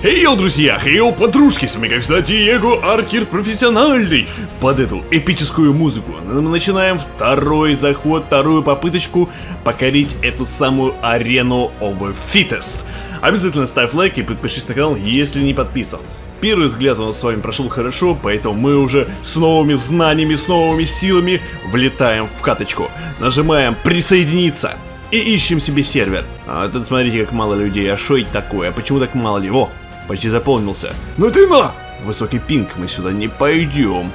Хей, друзья, хей, подружки, с вами, как всегда, Диего Аркер Профессиональный. Под эту эпическую музыку мы начинаем второй заход, вторую попыточку покорить эту самую арену the Fittest. Обязательно ставь лайк и подпишись на канал, если не подписан. Первый взгляд у нас с вами прошел хорошо, поэтому мы уже с новыми знаниями, с новыми силами влетаем в каточку. Нажимаем «Присоединиться» и ищем себе сервер. А тут смотрите, как мало людей, а шо это такое? А почему так мало? Во, почти заполнился. Ну ты на! Высокий пинг, мы сюда не пойдем.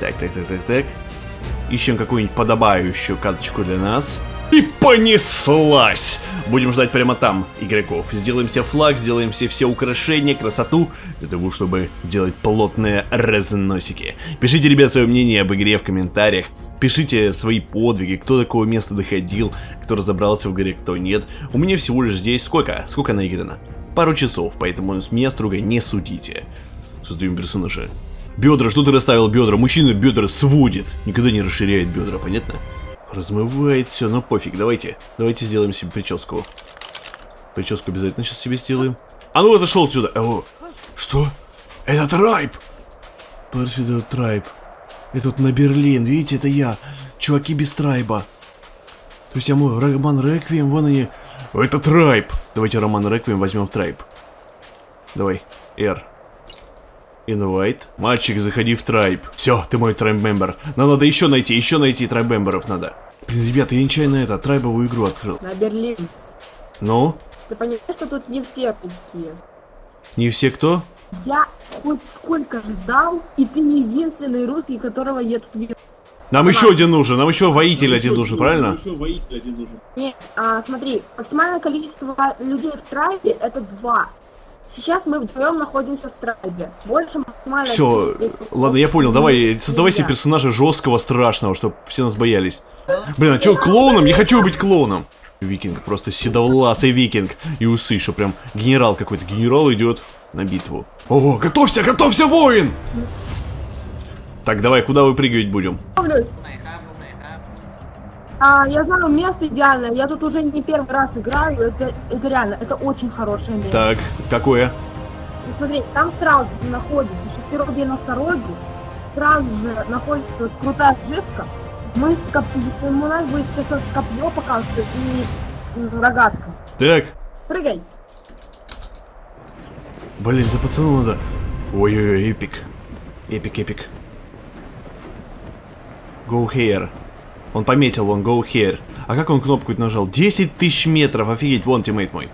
Так, так, так, так, так. Ищем какую-нибудь подобающую карточку для нас. И понеслась! Будем ждать прямо там игроков. Сделаем себе флаг, сделаем себе все украшения, красоту, для того, чтобы делать плотные разносики. Пишите, ребят, свое мнение об игре в комментариях. Пишите свои подвиги, кто до какого места доходил, кто разобрался в игре, кто нет. У меня всего лишь здесь сколько? Сколько наиграно? Пару часов, поэтому с меня строго не судите. Создаем персонажа. Бедра, что ты расставил бедра? Мужчина бедра сводит, никогда не расширяет бедра, понятно? Размывает все, но пофиг, давайте. Давайте сделаем себе прическу. Прическу обязательно сейчас себе сделаем. А ну отошел отсюда. О, что? Это Трайб. Парсидо Трайб. Это тут на Берлин, видите, это я. Чуваки без Трайба. То есть я мой Роман Реквием, вон они. Это Трайб. Давайте Роман Реквием возьмем в Трайб. Давай, R. Invite. Мальчик, заходи в трайб. Все, ты мой трайб-мембер. Нам надо еще найти, еще найти трайб-мемберов надо. Блин, ребята, я нечаянно это, трайбовую игру открыл. На Берлин. Ну? Ты понимаешь, что тут не все такие? Не все кто? Я хоть сколько ждал, и ты не единственный русский, которого я тут вижу. Нам еще один нужен, нам еще воитель один нужен, правильно? Нет, а, смотри, максимальное количество людей в трайбе это два. Сейчас мы вдвоем находимся в трайбе. Больше максимально... Все, ладно, я понял, давай, создавай себе персонажа жесткого, страшного, чтобы все нас боялись. Блин, а что, клоуном? Я хочу быть клоуном. Викинг, просто седовласый викинг. И усы, что прям генерал какой-то. Генерал идет на битву. Ого, готовься, готовься, воин! Так, давай, куда выпрыгивать будем? А, я знаю место идеальное, я тут уже не первый раз играю, это, это реально, это очень хорошее место. Так, какое? Ну, смотри, там сразу же находится шестерогие носороги, сразу же находится вот крутая живка, мы с копьем, у нас будет сейчас копье пока что и рогатка. Так, Прыгай. блин, за пацану надо. Ой-ой-ой, epic. Epic, epic. Go here. Он пометил, вон, go here. А как он кнопку нажал? 10 тысяч метров, офигеть, вон тиммейт мой.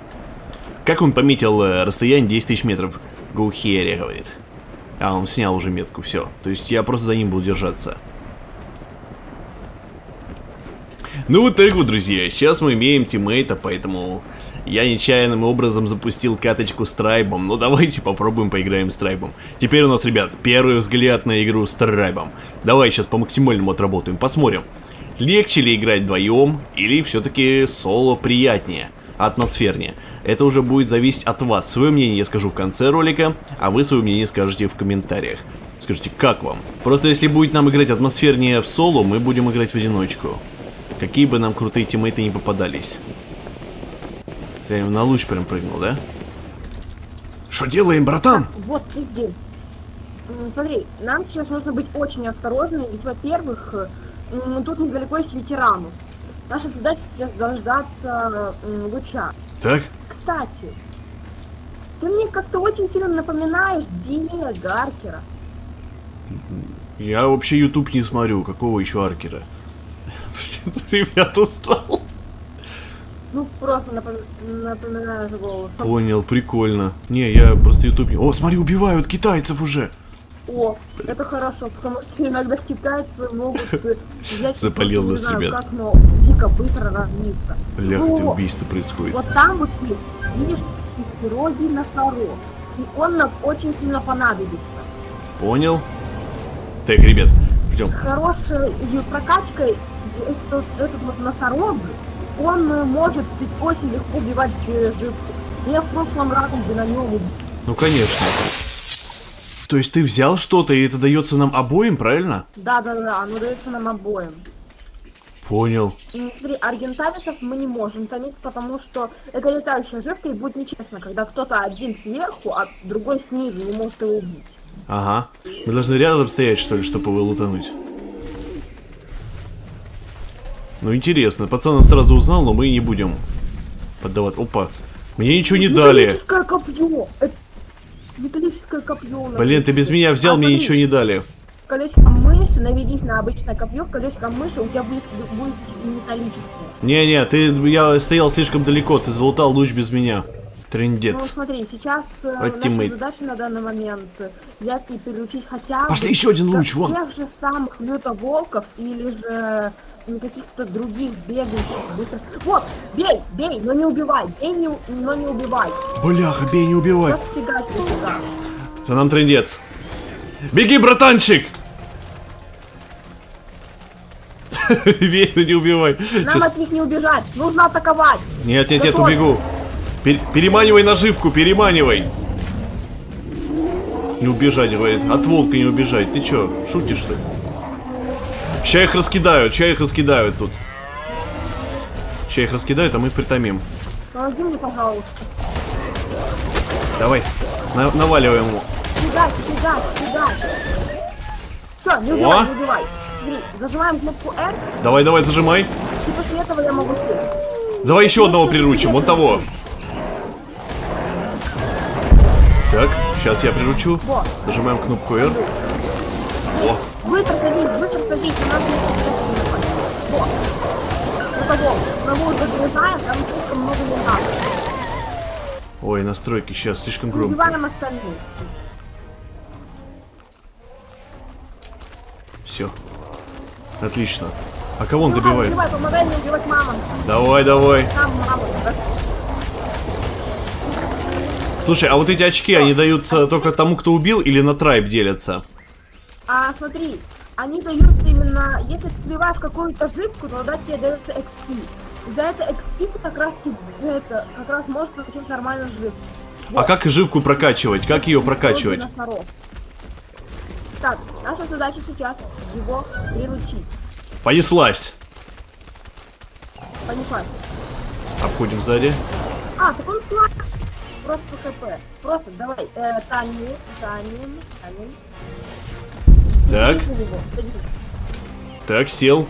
Как он пометил э, расстояние 10 тысяч метров? Go here, говорит. А, он снял уже метку, все. То есть я просто за ним буду держаться. Ну вот так вот, друзья. Сейчас мы имеем тиммейта, поэтому я нечаянным образом запустил каточку с Трайбом. Ну давайте попробуем поиграем с Трайбом. Теперь у нас, ребят, первый взгляд на игру с Трайбом. Давай сейчас по максимальному отработаем, посмотрим. Легче ли играть вдвоем, или все-таки соло приятнее, атмосфернее. Это уже будет зависеть от вас. Свое мнение я скажу в конце ролика, а вы свое мнение скажете в комментариях. Скажите, как вам? Просто если будет нам играть атмосфернее в соло, мы будем играть в одиночку. Какие бы нам крутые тиммейты не попадались. Я на луч прям прыгнул, да? Что делаем, братан? Вот ты здесь. Смотри, нам сейчас нужно быть очень осторожными, ведь, во-первых, м, тут недалеко есть ветеранов. Наша задача сейчас дождаться м, луча. Так? Кстати, ты мне как-то очень сильно напоминаешь Диего Гаркера. Я вообще YouTube не смотрю. Какого еще аркера? Ребят, устал. Ну, просто напом- голос. Понял, прикольно. Не, я просто YouTube не... О, смотри, убивают китайцев уже. О, это хорошо, потому что иногда китайцы могут э, взять... Запалил не на знаю себя. как, но дико быстро развиться. Бля, это убийство происходит. Вот там вот ты видишь пирогий носорог. И он нам очень сильно понадобится. Понял? Так, ребят, ждем. Хорошей прокачкой этот, этот вот носорог, он э, может ведь очень легко убивать э, живку. Я в прошлом раунде на нем. Ну, конечно. То есть ты взял что-то, и это дается нам обоим, правильно? Да-да-да, оно дается нам обоим. Понял. Смотри, аргентависов мы не можем томить, потому что это летающая живка, и будет нечестно, когда кто-то один сверху, а другой снизу не может его убить. Ага. Мы должны рядом стоять, что ли, чтобы его лутануть. Ну, интересно. Пацан нас сразу узнал, но мы не будем поддавать. Опа. Мне ничего не дали. Копье! Это металлическое копье. Блин, ты без меня взял, А, мне смотри, ничего не дали. Колесиком мыши наведись на обычное копье, колесиком мыши у тебя будет, будет металлическое. Не-не, ты, я стоял слишком далеко, ты залутал луч без меня. Ну Трындец. смотри, сейчас э, Вот наша задача на данный момент э, взять и переучить хотя бы Пошли еще один луч, вон. тех же самых лютоволков или же м, каких-то других бегающих быстро. Вот, бей, бей, но не убивай, бей, не но не убивай. Бляха, бей, не убивай. Сюда. За нам трындец. Беги, братанчик! Бей, но не убивай. Нам Щас- от них не убежать, нужно атаковать. Нет, нет, нет, убегу. Пер- переманивай наживку, переманивай. Не убежать, говорит. От волка не убежать. Ты чё, шутишь что ли? Ща их раскидают, ща их раскидают тут. Ща их раскидают, а мы притомим. Помоги мне, пожалуйста. Давай, на- наваливаем ему. Фигачь, фигачь, фигачь. Все, не убивай, не убивай. Смотри, зажимаем кнопку R, Давай, давай, зажимай. и после этого я могу слить. Давай еще одного приручим, вон того. Так, сейчас я приручу. Вот. Нажимаем кнопку R. О, Быстро садись, быстро садись, у нас нет Вот. Ну того, траву загрызаем, там слишком много не надо. ой, настройки сейчас слишком громко. Убиваем остальных. Все. Отлично. А кого он Давай, добивает? убивай, помогай мне убивать мамонта. Давай, давай. Там мамонт. Слушай, а вот эти очки, они даются только тому, кто убил, или на трайб делятся? А смотри, они даются именно, если ты сливаешь какую-то жидкую, то тогда тебе дается XP. И за это XP ты как раз таки это, как раз можешь получить нормальную жидкость. А как живку прокачивать? Как ее прокачивать? Так, наша задача сейчас его приручить. Понеслась. Понимаешь? Обходим сзади. А, так он слаб. Просто ХП. Просто давай, э, Танин, Танин, Танин. Так, так, сел.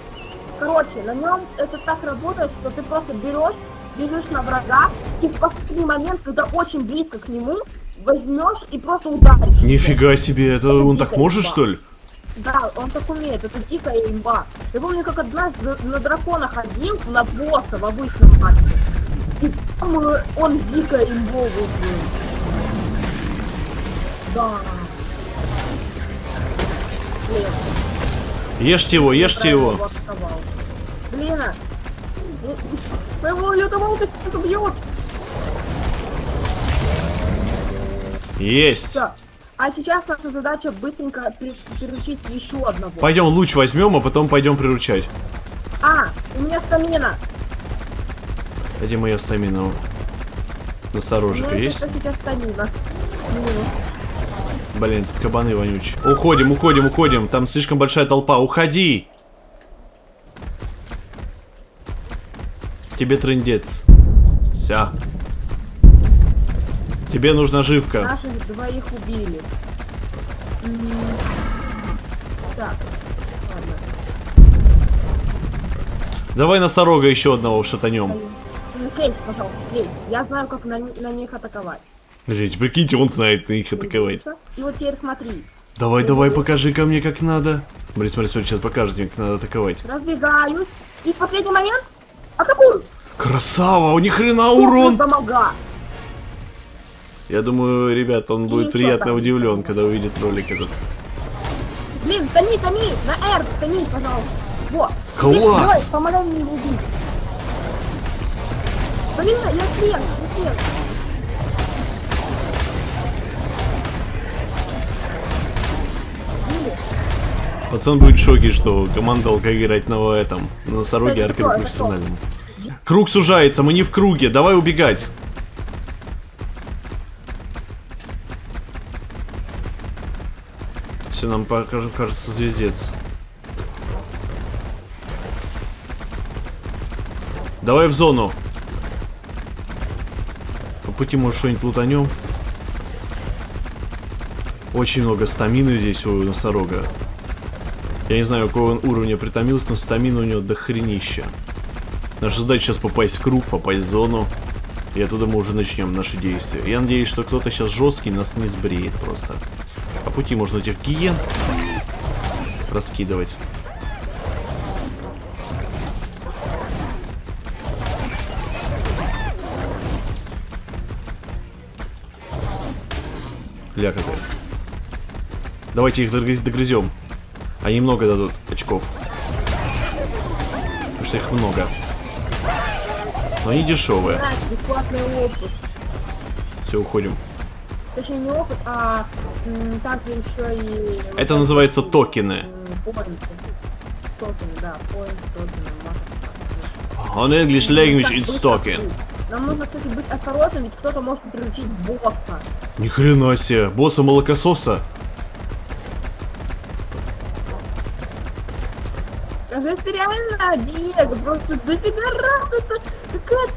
Короче, на нем это так работает, что ты просто берешь, бежишь на врага, и в последний момент, когда очень близко к нему, возьмешь и просто ударишь. Нифига себе, это он так может, имба. что ли? Да, он так умеет, это дикая имба. Я помню, как однажды на- на дракона ходил, на босса в обычном матче. И там он дикая имбовый был. Да. Ешьте его, ешьте его. Блин, моего лютоволка сейчас убьет. Есть. Все. А сейчас наша задача быстренько при- приручить еще одного. Пойдем луч возьмем, а потом пойдем приручать. А, у меня стамина. Где моя стамина? Носорожика Ну, есть? это сейчас стамина. Блин, тут кабаны вонючие. Уходим, уходим, уходим. Там слишком большая толпа. Уходи! Тебе трындец. Вся. Тебе нужна живка. Наших двоих убили. Так, ладно. Давай носорога еще одного шатанем. Ну, Кейс, пожалуйста, Кейс. Я знаю, как на, на них атаковать. Блять, прикиньте, он знает на них атаковать. И вот теперь смотри. Давай, давай, покажи ко мне, как надо. Смотри, смотри, смотри, сейчас покажет мне, как надо атаковать. Разбегаюсь. И в последний момент атакую. Красава, у ни хрена урон! Я думаю, ребят, он будет приятно там? удивлен, когда увидит ролик этот. Блин, тони, тони, на R, тони, пожалуйста. Вот. Класс! Помогай мне убить. Блин, я слен, я слен. Пацан будет в шоке, что команда ЛК играть на этом, на носороге Это аркере кто, это профессиональном. Круг сужается, мы не в круге, давай убегать. Все, нам покажет, кажется, звездец. Давай в зону. По пути, может, что-нибудь лутанем. Очень много стамины здесь у носорога. Я не знаю, какого он уровня притомился, но стамина у него до хренища. Наша задача сейчас попасть в круг, попасть в зону. И оттуда мы уже начнем наши действия. Я надеюсь, что кто-то сейчас жесткий нас не сбреет просто. По пути можно этих гиен раскидывать. Ля какая. Давайте их догрыз- догрызем. Они много дадут очков. Потому что их много. Но они дешевые. Все, уходим. Точнее, не опыт, а также еще и... Это называется токены. Токены, да, токены. On English language it's token. Нам нужно, кстати, быть осторожным, ведь кто-то может приручить босса. Ни хрена себе. Босса молокососа. Скажи, ты реально, Диего, просто дофига раз, это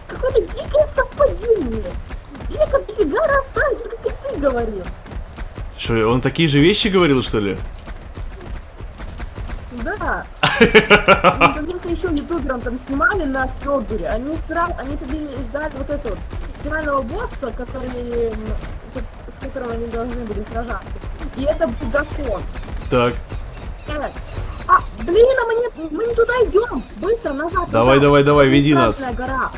какое-то дикое совпадение. Диего дофига раз так же, как и ты говорил. Что, он такие же вещи говорил, что ли? Да. Каким-то еще ютуберам там снимали на сервере. Они сразу, они тогда ждали вот вот финального босса, который, с которым они должны были сражаться. И это был дракон. Так, А, блин, а мы не, мы не туда идем. Быстро, назад. Давай, назад. давай, давай, веди нас. гора.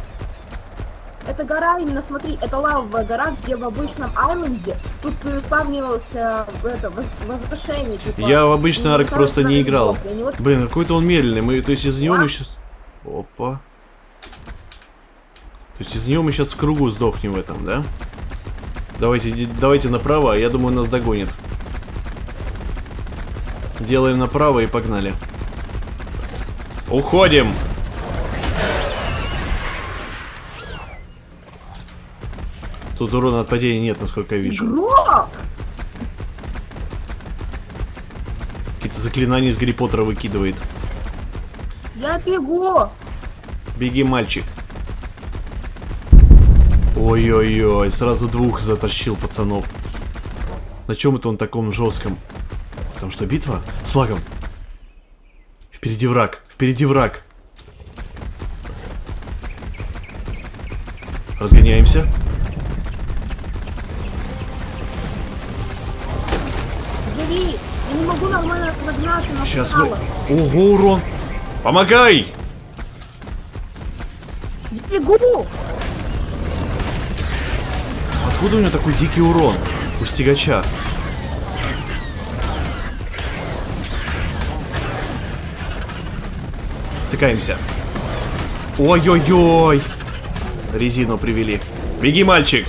Это гора, именно смотри, это лавовая гора, где в обычном айленде тут э, спавнивался в это, воз- возвышение. Типа, я в обычный и арк просто не играл. вот Блин, какой-то он медленный. Мы, то есть из него мы сейчас... Опа. То есть из него мы сейчас в кругу сдохнем в этом, да? Давайте, давайте направо, а я думаю, нас догонит. Делаем направо и погнали. Уходим! Тут урона от падения нет, насколько я вижу. Какие-то заклинания из Гарри Поттера выкидывает. Я бегу! Беги, мальчик. Ой-ой-ой, сразу двух затащил пацанов. На чем это он таком жестком? Потому что битва с лагом. Впереди враг, впереди враг. Разгоняемся. Живи! Я не могу нормально разогнаться Сейчас мы... Ого, урон. Помогай! Бегу! Откуда у него такой дикий урон? У стягача. Втыкаемся. Ой-ой-ой! Резину привели. Беги, мальчик!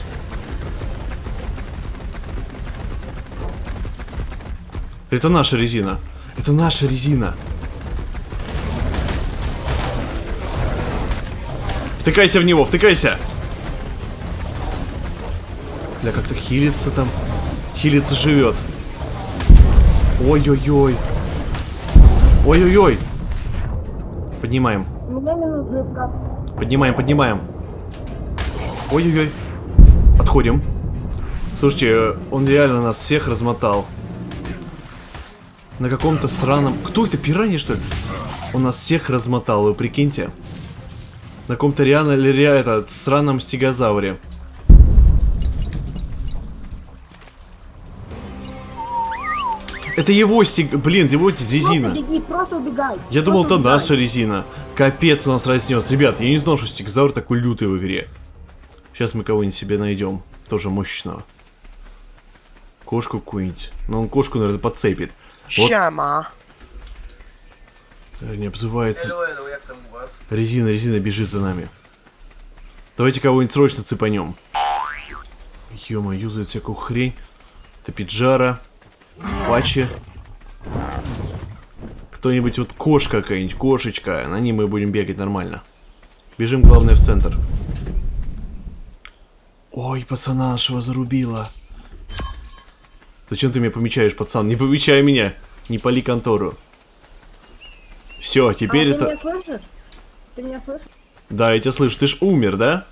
Это наша резина. Это наша резина. Втыкайся в него, втыкайся! Бля, как-то хилится там. Хилится живет. Ой-ой-ой. Ой-ой-ой. Поднимаем. Поднимаем, поднимаем. Ой-ой-ой. Отходим. Слушайте, э, он реально нас всех размотал. На каком-то сраном... Кто это, пиранья, что ли? Он нас всех размотал, вы прикиньте. На каком-то реально, ре, это, сраном стегозавре. Это его стег... Блин, его резина. Просто беги, просто убегай. Я думал, это Просто убегай. наша резина. Капец, у нас разнес. Ребят, я не знал, что стегозавр такой лютый в игре. Сейчас мы кого-нибудь себе найдем. Тоже мощного. Кошку какую-нибудь. Но он кошку, наверное, подцепит. Вот. Siema. Э, Не обзывается. Резина, резина бежит за нами. Давайте кого-нибудь срочно цепанем. Ё-моё, юзает всякую хрень. Это Пачи. Кто-нибудь, вот кошка какая-нибудь, кошечка. На ней мы будем бегать нормально. Бежим, главное, в центр. Ой, пацана нашего зарубила. Зачем ты меня помечаешь, пацан? Не помечай меня. Не пали контору. Все, теперь а, это... Ты меня слышишь? Ты меня слышишь? Да, я тебя слышу. Ты ж умер, да?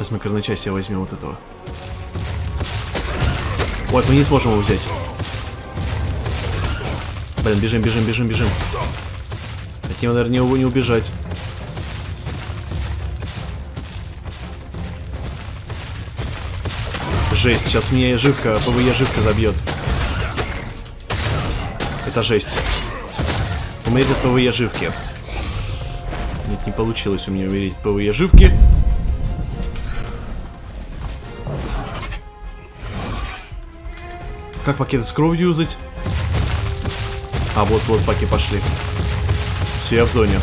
Сейчас мы корнача себе возьмем вот этого. Вот, мы не сможем его взять. Блин, бежим, бежим, бежим, бежим. От него, наверное, не, не убежать. Жесть, сейчас мне живка, PvE живка забьет. Это жесть. Умереть от PvE живки. Нет, не получилось у меня умереть от PvE живки. Как пакеты с кровью юзать? А, вот-вот паки пошли. Все, я в зоне.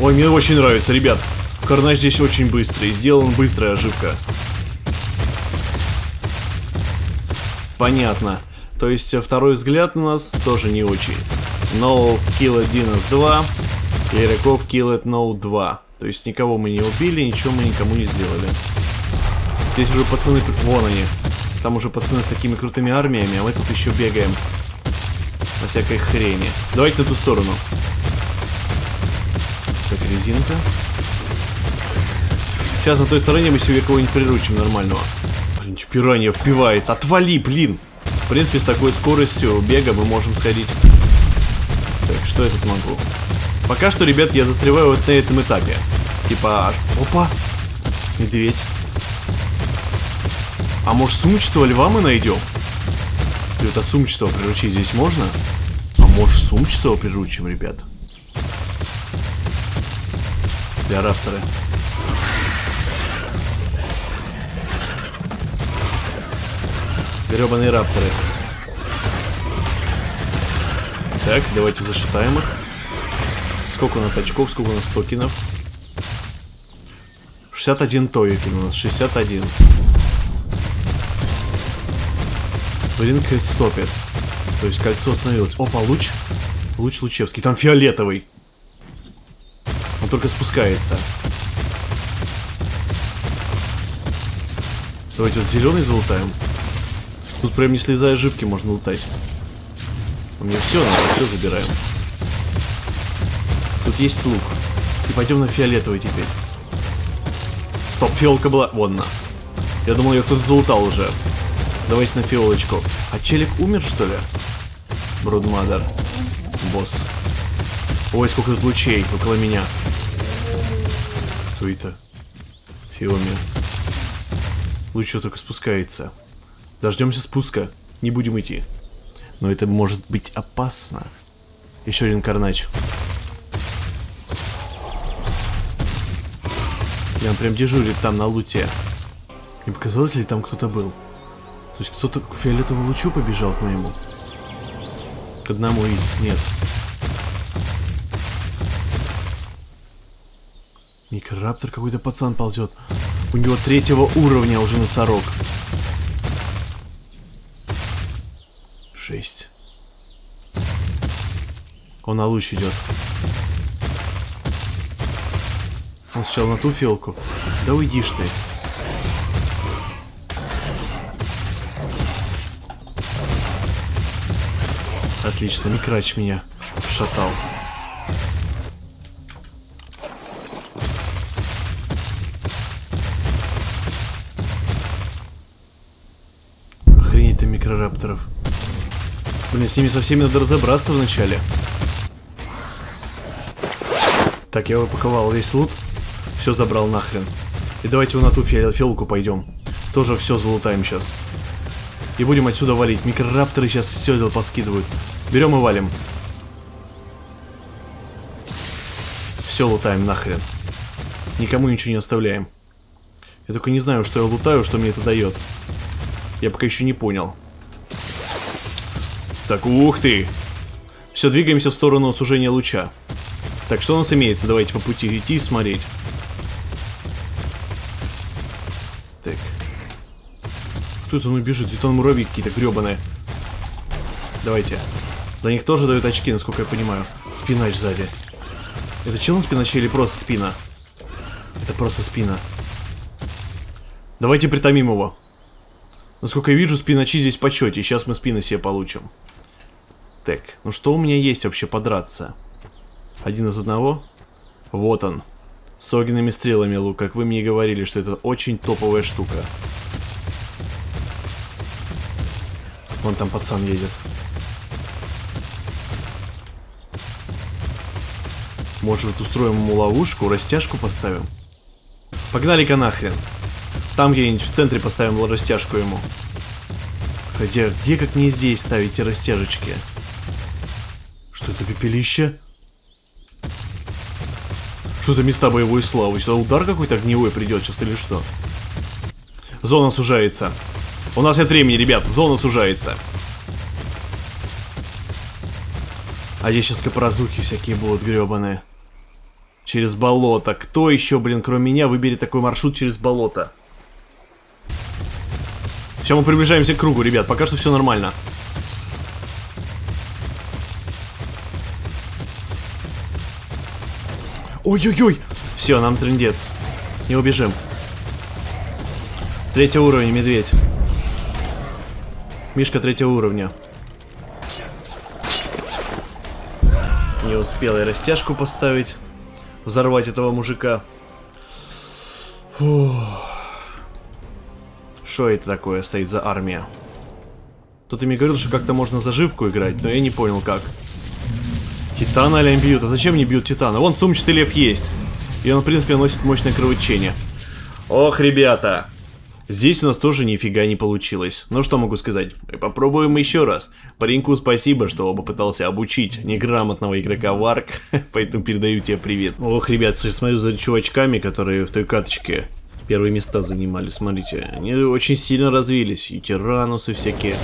Ой, мне очень нравится, ребят. Карнаж здесь очень быстрый. Сделан быстрая оживка. Понятно. То есть э, второй взгляд у нас тоже не очень. No kill Dinos 2. Игроков kill it no 2. То есть никого мы не убили, ничего мы никому не сделали. Здесь уже пацаны... Вон они. Там уже пацаны с такими крутыми армиями, а мы тут еще бегаем. На всякой хрени. Давайте на ту сторону. Так, резинка. Сейчас на той стороне мы себе кого-нибудь приручим нормального. Блин, пиранья впивается. Отвали, блин! В принципе, с такой скоростью бега мы можем сходить. Так, что я тут могу? Пока что, ребят, я застреваю вот на этом этапе. Типа, опа, медведь. А может сумчатого льва мы найдем? Это сумчатого приручить здесь можно? А может сумчатого приручим, ребят? Для рафтера. Гребаные рапторы. Так, давайте зашатаем их. Сколько у нас очков, сколько у нас токенов? 61 токен у нас, 61. Блин, стопит. То есть кольцо остановилось. Опа, луч. Луч Лучевский. Там фиолетовый. Он только спускается. Давайте вот зеленый залутаем. Тут прям не слезая жибки можно лутать. У меня все, надо все забираем. Тут есть лук. И пойдем на фиолетовый теперь. Стоп, фиолка была... Вон она. Я думал, ее кто-то залутал уже. Давайте на фиолочку. А челик умер, что ли? Брудмадер. Босс. Ой, сколько тут лучей около меня. Кто это? Фиоми. Луч только спускается. Дождемся спуска. Не будем идти. Но это может быть опасно. Еще один карнач. И он прям дежурит там на луте. Не показалось ли там кто-то был? То есть кто-то к фиолетовому лучу побежал к моему? К одному из нет. Микрораптор какой-то пацан ползет. У него третьего уровня уже носорог. Шесть. Он на луч идет. Он сначала на ту филку. Да уйдишь ты. Отлично, микрач меня шатал. Охренеть ты микрорапторов. Блин, с ними со всеми надо разобраться вначале. Так, я упаковал весь лут. Все забрал нахрен. И давайте в на ту фиолку пойдем. Тоже все залутаем сейчас. И будем отсюда валить. Микрорапторы сейчас все это поскидывают. Берем и валим. Все лутаем нахрен. Никому ничего не оставляем. Я только не знаю, что я лутаю, что мне это дает. Я пока еще не понял. Так, ух ты. Все, двигаемся в сторону сужения луча. Так, что у нас имеется? Давайте по пути идти и смотреть. Так. Кто это ну бежит? Где-то он муравьи какие-то гребаные. Давайте. За них тоже дают очки, насколько я понимаю. Спинач сзади. Это чел на или просто спина? Это просто спина. Давайте притомим его. Насколько я вижу, спиначи здесь почете. Сейчас мы спины себе получим. Так, ну что у меня есть вообще подраться? Один из одного? Вот он. С огненными стрелами лук, как вы мне говорили, что это очень топовая штука. Вон там пацан едет. Может, устроим ему ловушку, растяжку поставим? Погнали-ка нахрен. Там где-нибудь в центре поставим растяжку ему. Хотя, где как не здесь ставить те растяжечки? Что это пепелище? Что за места боевой славы? Сюда удар какой-то огневой придет сейчас или что? Зона сужается. У нас нет времени, ребят. Зона сужается. А здесь сейчас капразухи всякие будут гребаные. Через болото. Кто еще, блин, кроме меня, выберет такой маршрут через болото? Все, мы приближаемся к кругу, ребят. Пока что все нормально. Ой-ой-ой! Все, нам трендец. Не убежим. Третий уровень, медведь. Мишка третьего уровня. Не успел я растяжку поставить. Взорвать этого мужика. Что это такое стоит за армия? Тут и мне говорил, что как-то можно заживку играть, но я не понял как. Титана ли бьют? А зачем мне бьют Титана? Вон сумчатый лев есть. И он, в принципе, носит мощное кровотечение. Ох, ребята. Здесь у нас тоже нифига не получилось. Ну что могу сказать? Попробуем еще раз. Пареньку спасибо, что попытался обучить неграмотного игрока Варк. Поэтому передаю тебе привет. Ох, ребят, смотрю за чувачками, которые в той каточке первые места занимали. Смотрите, они очень сильно развились. И тиранусы всякие.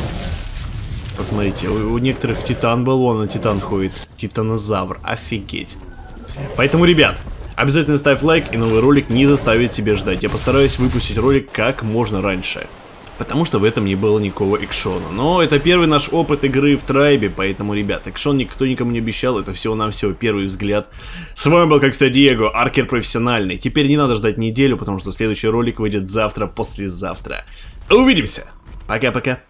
Посмотрите, у, у некоторых титан был, он на титан ходит. Титанозавр, офигеть. Поэтому, ребят, обязательно ставь лайк и новый ролик не заставит себя ждать. Я постараюсь выпустить ролик как можно раньше. Потому что в этом не было никакого экшона. Но это первый наш опыт игры в Трайбе, поэтому, ребят, экшон никто никому не обещал, это всего-навсего первый взгляд. С вами был, как всегда, Диего, аркер профессиональный. Теперь не надо ждать неделю, потому что следующий ролик выйдет завтра, послезавтра. Увидимся! Пока-пока.